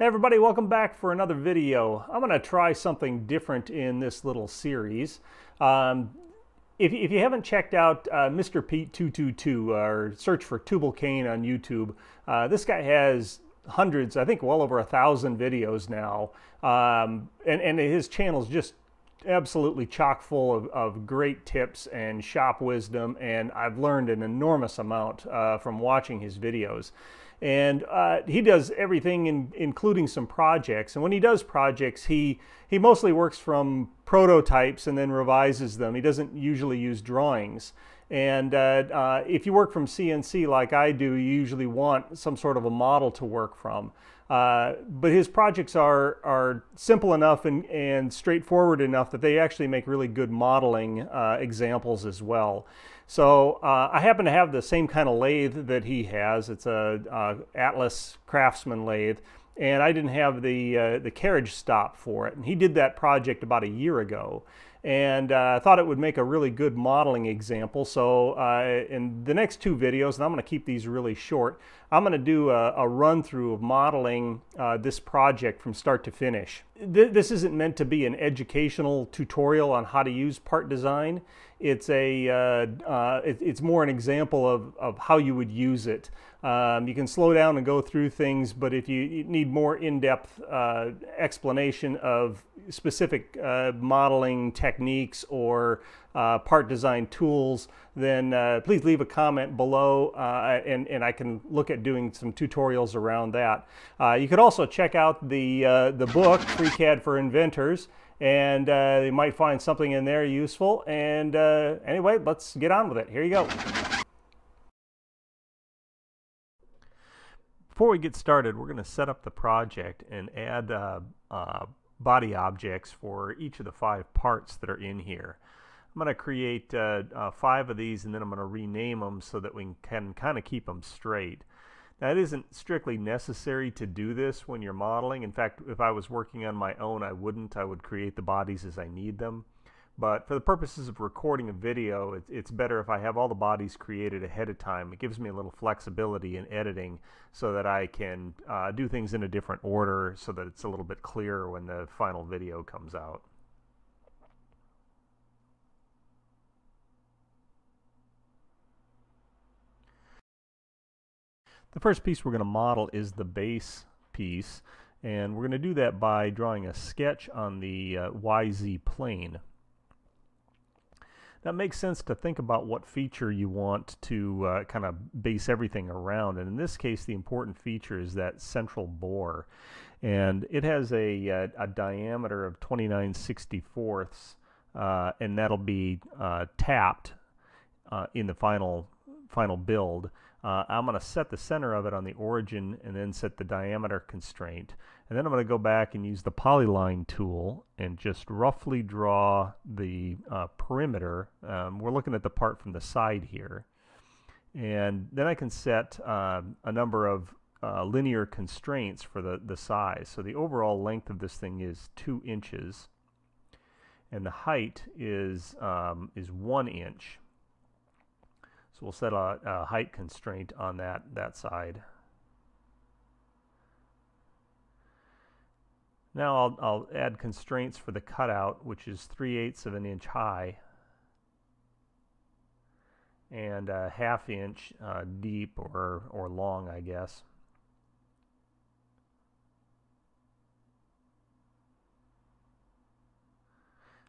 Hey everybody, welcome back for another video. I'm going to try something different in this little series. Um, if, if, you haven't checked out uh, Mr. Pete 222 or search for Tubal Cain on YouTube, uh, this guy has hundreds, I think well over a thousand videos now. Um, and, and his channel is just absolutely chock full of, of, great tips and shop wisdom. And I've learned an enormous amount uh, from watching his videos. And uh, he does everything, in, including some projects. And when he does projects, he, he mostly works from prototypes and then revises them. He doesn't usually use drawings. And uh, uh, if you work from CNC like I do, you usually want some sort of a model to work from. Uh, but his projects are, are simple enough and, and straightforward enough that they actually make really good modeling uh, examples as well. So uh, I happen to have the same kind of lathe that he has. It's a uh, Atlas Craftsman lathe, and I didn't have the uh, the carriage stop for it. And he did that project about a year ago, and uh, I thought it would make a really good modeling example. So uh, in the next two videos, and I'm going to keep these really short, I'm going to do a, a run through of modeling uh, this project from start to finish. Th this isn't meant to be an educational tutorial on how to use part design. It's a uh, it, it's more an example of, of how you would use it. Um, you can slow down and go through things, but if you, need more in-depth uh, explanation of specific uh, modeling techniques or uh, part design tools, then uh, please leave a comment below uh, and, and I can look at doing some tutorials around that. Uh, you could also check out the, the book, FreeCAD for Inventors, and uh, you might find something in there useful. And anyway, let's get on with it. Here you go. Before we get started, we're going to set up the project and add body objects for each of the five parts that are in here. I'm going to create uh, uh, five of these and then I'm going to rename them so that we can kind of keep them straight. Now it isn't strictly necessary to do this when you're modeling. In fact, if I was working on my own, I wouldn't. I would create the bodies as I need them. But for the purposes of recording a video, it, it's better if I have all the bodies created ahead of time. It gives me a little flexibility in editing so that I can uh, do things in a different order so that it's a little bit clearer when the final video comes out. The first piece we're going to model is the base piece and we're going to do that by drawing a sketch on the uh, YZ plane. That makes sense to think about what feature you want to uh, kind of base everything around and in this case the important feature is that central bore. And it has a, a, uh, a diameter of 29 64ths uh, and that'll be uh, tapped uh, in the final final build uh, I'm going to set the center of it on the origin and then set the diameter constraint. And then I'm going to go back and use the polyline tool and just roughly draw the uh, perimeter. Um, we're looking at the part from the side here. And then I can set uh, a number of uh, linear constraints for the, the size. So the overall length of this thing is 2 inches. And the height is, um, is 1 inch. So we'll set a, a height constraint on that, that side. Now I'll, I'll add constraints for the cutout, which is 3 eighths of an inch high and a half inch uh, deep or, or long, I guess.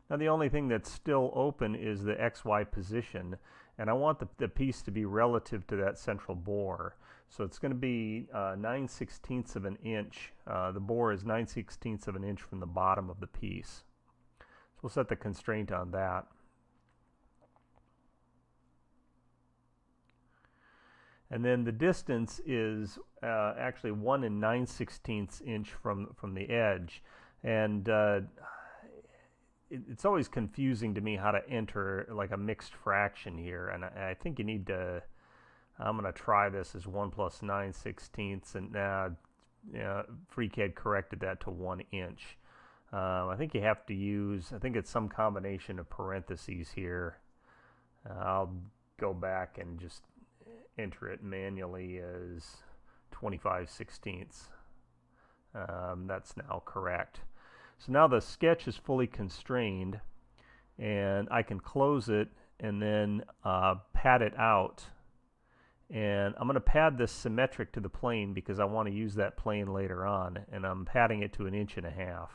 Now the only thing that's still open is the XY position and I want the, the piece to be relative to that central bore. So it's going to be uh, 9 sixteenths of an inch. Uh, the bore is 9 sixteenths of an inch from the bottom of the piece. So we'll set the constraint on that. And then the distance is uh, actually 1 and 9 sixteenths inch from, from the edge. And uh, it, it's always confusing to me how to enter like a mixed fraction here, and I, I think you need to. I'm going to try this as 1 plus 9 sixteenths, and uh, FreeCAD corrected that to 1 inch. Um, I think you have to use, I think it's some combination of parentheses here. Uh, I'll go back and just enter it manually as 25 sixteenths. Um, that's now correct. So now the sketch is fully constrained and I can close it and then uh, pad it out. And I'm going to pad this symmetric to the plane because I want to use that plane later on. And I'm padding it to an inch and a half.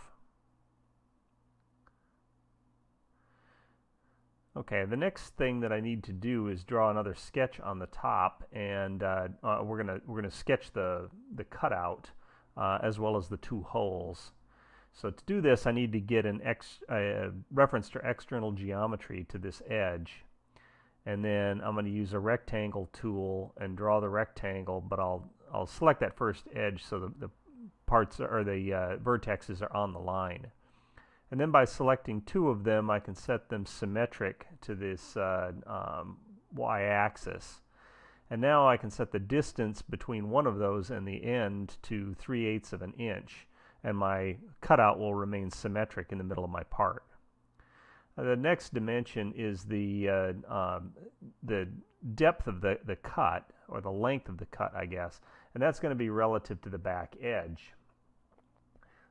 Okay, the next thing that I need to do is draw another sketch on the top, and uh, uh, we're gonna we're gonna sketch the the cutout uh, as well as the two holes. So to do this, I need to get an ex, a reference to external geometry to this edge, and then I'm going to use a rectangle tool and draw the rectangle. But I'll I'll select that first edge so the, the parts or the uh, vertexes are on the line. And then by selecting two of them, I can set them symmetric to this uh, um, y-axis. And now I can set the distance between one of those and the end to 3 eighths of an inch. And my cutout will remain symmetric in the middle of my part. Uh, the next dimension is the, uh, um, the depth of the, the cut, or the length of the cut, I guess. And that's going to be relative to the back edge.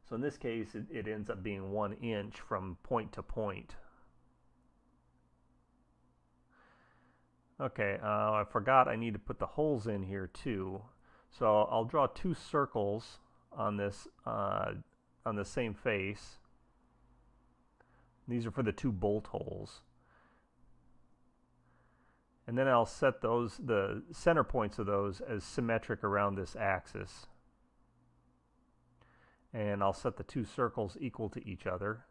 So in this case, it, it ends up being one inch from point to point. Okay, uh, I forgot I need to put the holes in here too. So I'll draw two circles on this uh, on the same face. These are for the two bolt holes. And then I'll set those the center points of those as symmetric around this axis and I'll set the two circles equal to each other.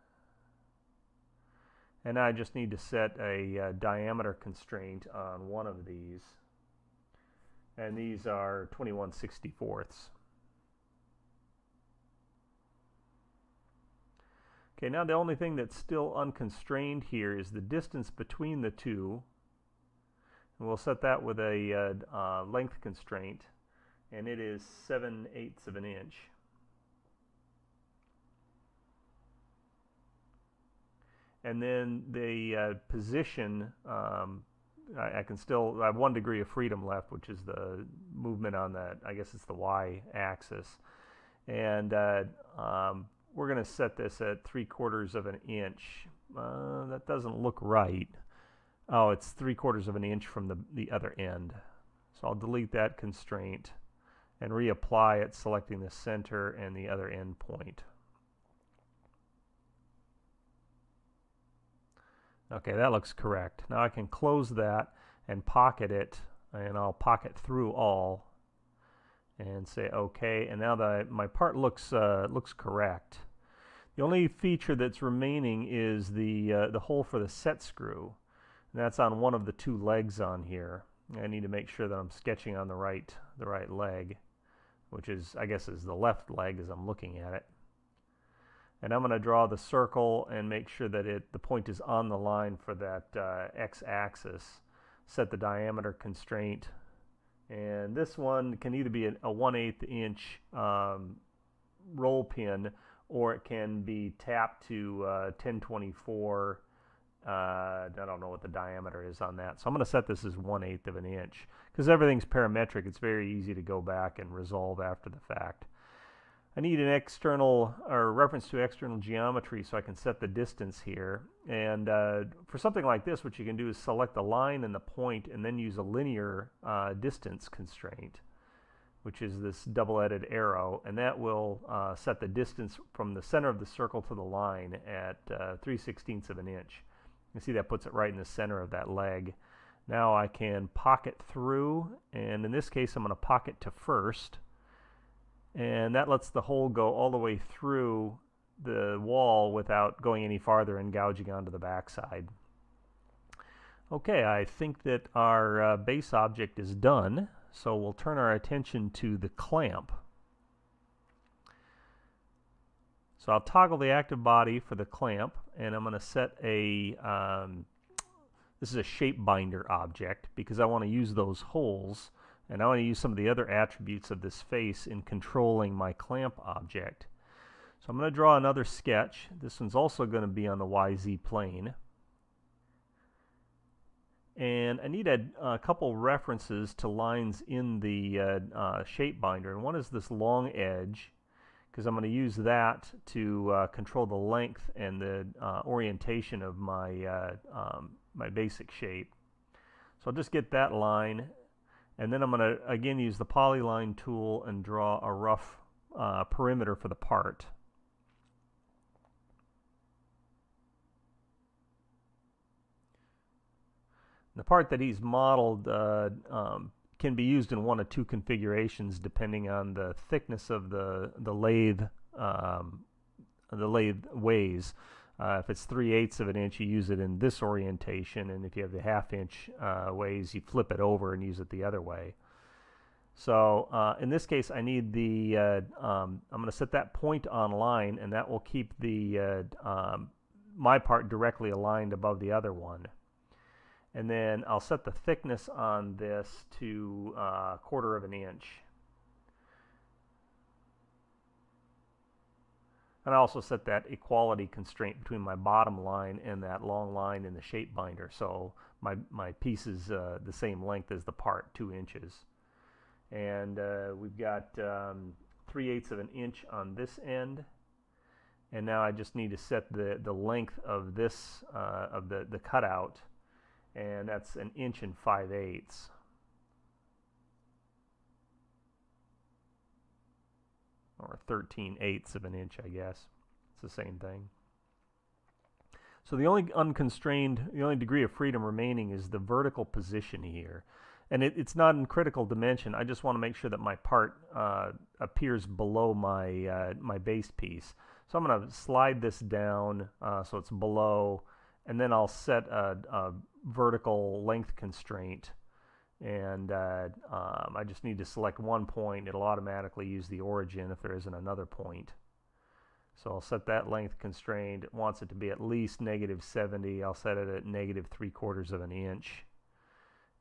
And I just need to set a uh, diameter constraint on one of these. And these are 21 64ths. Okay, now the only thing that's still unconstrained here is the distance between the two. And we'll set that with a uh, uh, length constraint, and it is 7 eighths of an inch. and then the uh, position um, I, I, can still I have one degree of freedom left which is the movement on that I guess it's the y axis and uh, um, we're going to set this at three quarters of an inch uh, that doesn't look right oh it's three quarters of an inch from the, the other end so I'll delete that constraint and reapply it selecting the center and the other end point Okay, that looks correct. Now I can close that and pocket it, and I'll pocket through all and say OK. And now that my part looks uh, looks correct. The only feature that's remaining is the uh, the hole for the set screw. And that's on one of the two legs on here. I need to make sure that I'm sketching on the right the right leg, which is I guess is the left leg as I'm looking at it and I'm going to draw the circle and make sure that it the point is on the line for that uh, x-axis set the diameter constraint and this one can either be a, a 1 8 inch um, roll pin or it can be tapped to uh, 1024 uh, I don't know what the diameter is on that. So I'm going to set this as 1 8 of an inch because everything's parametric. It's very easy to go back and resolve after the fact. I need an external or reference to external geometry so I can set the distance here. And uh, for something like this, what you can do is select the line and the point and then use a linear uh, distance constraint, which is this double-headed arrow. And that will uh, set the distance from the center of the circle to the line at uh, 3 16ths of an inch. You see that puts it right in the center of that leg. Now I can pocket through, and in this case I'm going to pocket to first and that lets the hole go all the way through the wall without going any farther and gouging onto the backside. Okay, I think that our uh, base object is done, so we'll turn our attention to the clamp. So I'll toggle the active body for the clamp, and I'm going to set a, um, this is a shape binder object because I want to use those holes and I want to use some of the other attributes of this face in controlling my clamp object. So I'm going to draw another sketch. This one's also going to be on the YZ plane. And I need a, a couple references to lines in the uh, uh, shape binder. And one is this long edge, because I'm going to use that to uh, control the length and the uh, orientation of my, uh, um, my basic shape. So I'll just get that line and then I'm going to again use the polyline tool and draw a rough uh, perimeter for the part. The part that he's modeled uh, um, can be used in one of two configurations depending on the thickness of the the lathe um, the lathe ways. Uh, if it's 3 eighths of an inch, you use it in this orientation, and if you have the half inch uh, ways, you flip it over and use it the other way. So uh, in this case, I need the, uh, um, I'm going to set that point on line, and that will keep the uh, um, my part directly aligned above the other one. And then I'll set the thickness on this to a uh, quarter of an inch. And I also set that equality constraint between my bottom line and that long line in the shape binder. So my, my piece is uh, the same length as the part, two inches. And uh, we've got um, 3 eighths of an inch on this end. And now I just need to set the, the length of this, uh, of the, the cutout and that's an inch and 5 eighths. Or 13 eighths of an inch, I guess. It's the same thing. So the only unconstrained, the only degree of freedom remaining is the vertical position here. And it, it's not in critical dimension. I just want to make sure that my part uh, appears below my, uh, my base piece. So I'm going to slide this down uh, so it's below, and then I'll set a, a vertical length constraint. And uh, um, I just need to select one point. It'll automatically use the origin if there isn't another point. So I'll set that length constraint. It wants it to be at least negative 70 I'll set it at negative 3 quarters of an inch.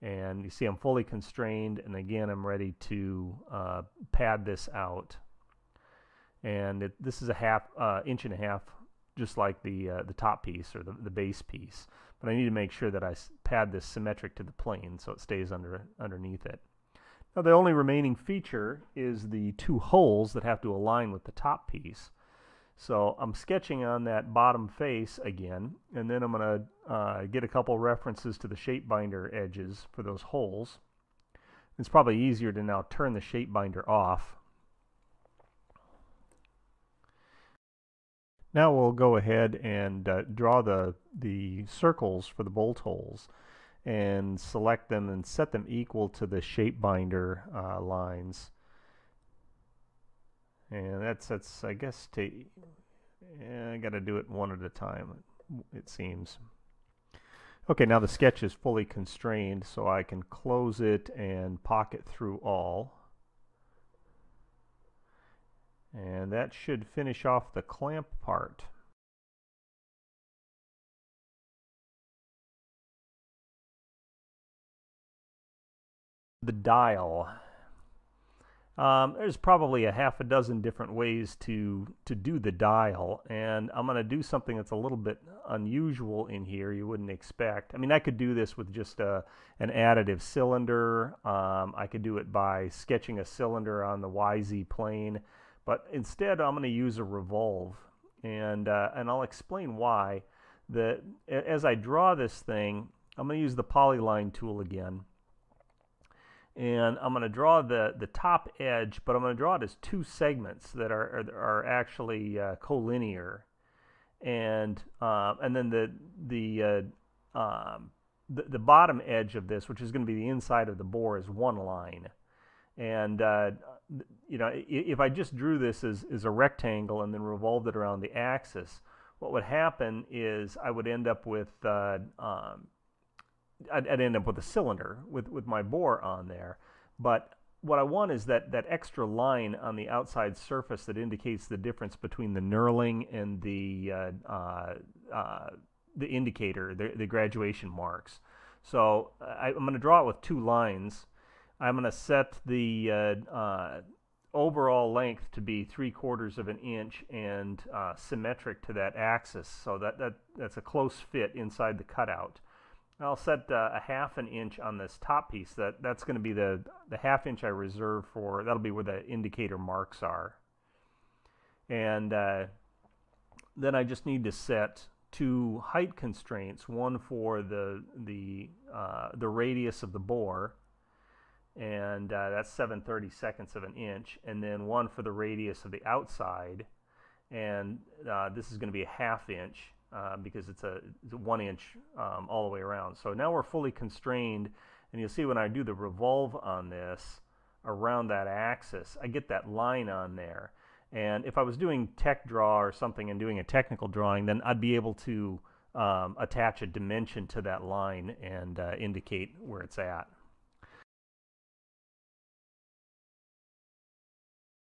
And you see I'm fully constrained and again I'm ready to uh, pad this out. And it, this is a half uh, inch and a half just like the uh, the top piece or the, the base piece. But I need to make sure that I pad this symmetric to the plane so it stays under underneath it. Now the only remaining feature is the two holes that have to align with the top piece. So I'm sketching on that bottom face again, and then I'm going to uh, get a couple references to the shape binder edges for those holes. It's probably easier to now turn the shape binder off Now we'll go ahead and uh, draw the, the circles for the bolt holes and select them and set them equal to the shape binder uh, lines. And that's, that's I guess, to, yeah, I got to do it one at a time, it seems. Okay, now the sketch is fully constrained, so I can close it and pocket through all. And that should finish off the clamp part. The dial. Um, there's probably a half a dozen different ways to to do the dial and I'm going to do something that's a little bit unusual in here you wouldn't expect. I mean I could do this with just a, an additive cylinder. Um, I could do it by sketching a cylinder on the YZ plane. But instead, I'm going to use a revolve, and uh, and I'll explain why. The as I draw this thing, I'm going to use the polyline tool again, and I'm going to draw the the top edge, but I'm going to draw it as two segments that are are, are actually uh, collinear, and uh, and then the the uh, um, the, the bottom edge of this, which is going to be the inside of the bore, is one line. And, uh, you know, if I just drew this as, as a rectangle and then revolved it around the axis, what would happen is I would end up with, uh, um, I'd, I'd, end up with a cylinder with, with my bore on there. But what I want is that, that extra line on the outside surface that indicates the difference between the knurling and the, uh, uh, uh the indicator, the, the graduation marks. So I, I'm going to draw it with two lines I'm going to set the uh, uh, overall length to be three quarters of an inch and uh, symmetric to that axis so that, that that's a close fit inside the cutout. I'll set uh, a half an inch on this top piece. That that's going to be the the half inch I reserve for. That'll be where the indicator marks are. And uh, then I just need to set two height constraints, one for the, the, uh, the radius of the bore, and uh, that's 7 seconds of an inch, and then one for the radius of the outside, and uh, this is going to be a half inch uh, because it's a, it's a, one inch um, all the way around. So now we're fully constrained, and you'll see when I do the revolve on this around that axis, I get that line on there. And if I was doing tech draw or something and doing a technical drawing, then I'd be able to um, attach a dimension to that line and uh, indicate where it's at.